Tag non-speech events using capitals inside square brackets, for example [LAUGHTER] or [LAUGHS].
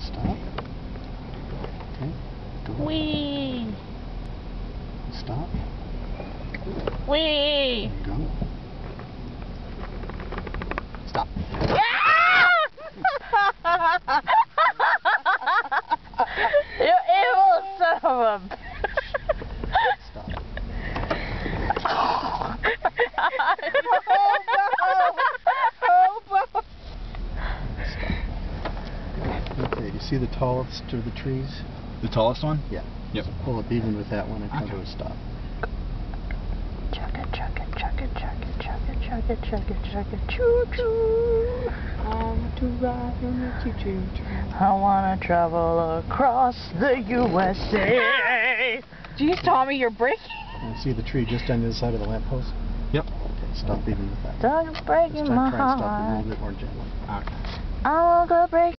Stop. Okay. Go. Wee! Stop. Wee! There you go. Stop. [LAUGHS] you evil son of a... no! You see the tallest of the trees? The tallest one? Yeah. Yep. So pull up even with that one and come Okay. to a stop. Chug it, chug it, chug it, chug it, chug it, chug it, chug it, chug it, choo choo. I want to ride on the choo-choo train. I wanna travel across the USA. Jeez, Tommy, you're breaking. And see the tree just on the other side of the lamppost? Yep. Okay, stop even with that. Dog This breaking my try and stop a heart. little bit more gently. Ah. Okay. I will go break